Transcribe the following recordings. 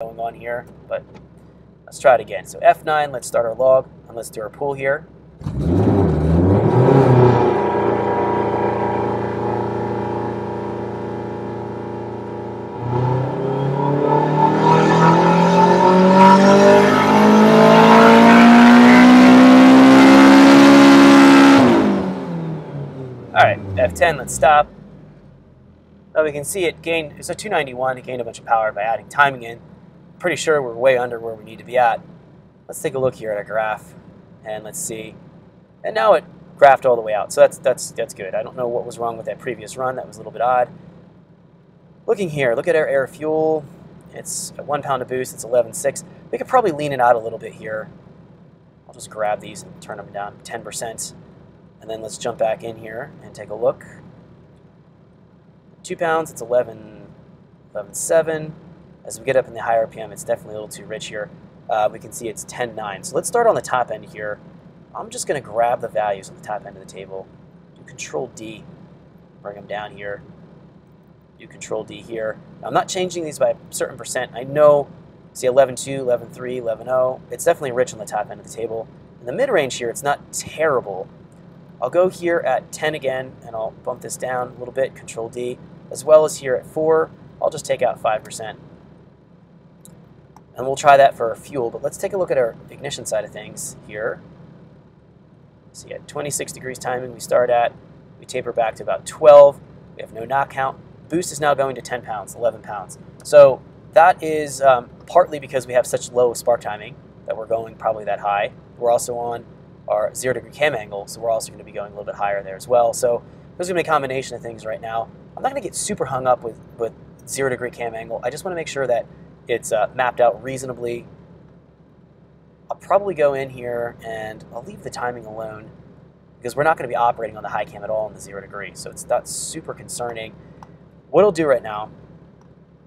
going on here, but let's try it again. So F9, let's start our log, and let's do our pull here. Alright, F10, let's stop. Now we can see it gained, it's a 291, it gained a bunch of power by adding timing in. Pretty sure we're way under where we need to be at. Let's take a look here at our graph, and let's see. And now it graphed all the way out, so that's, that's, that's good. I don't know what was wrong with that previous run, that was a little bit odd. Looking here, look at our air fuel. It's one pound of boost, it's 11.6. We could probably lean it out a little bit here. I'll just grab these and turn them down 10%. And then let's jump back in here and take a look. Two pounds, it's 11, 11.7. As we get up in the higher RPM, it's definitely a little too rich here. Uh, we can see it's 10.9. So let's start on the top end here. I'm just going to grab the values on the top end of the table. Do Control D, bring them down here. Do Control D here. Now, I'm not changing these by a certain percent. I know, see 11.2, 11.3, 11.0. It's definitely rich on the top end of the table. In the mid-range here, it's not terrible. I'll go here at 10 again, and I'll bump this down a little bit, Control D, as well as here at 4, I'll just take out 5%. And we'll try that for fuel, but let's take a look at our ignition side of things here. See, at 26 degrees timing we start at, we taper back to about 12, we have no knock count. Boost is now going to 10 pounds, 11 pounds. So that is um, partly because we have such low spark timing that we're going probably that high. We're also on our zero degree cam angle, so we're also going to be going a little bit higher there as well. So there's going to be a combination of things right now. I'm not going to get super hung up with, with zero degree cam angle. I just want to make sure that it's uh, mapped out reasonably. I'll probably go in here and I'll leave the timing alone because we're not going to be operating on the high cam at all in the zero degree. So it's not super concerning. What I'll do right now,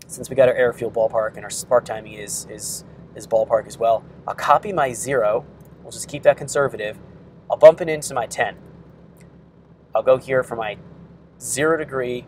since we got our air fuel ballpark and our spark timing is, is, is ballpark as well, I'll copy my zero We'll just keep that conservative. I'll bump it into my 10. I'll go here for my zero degree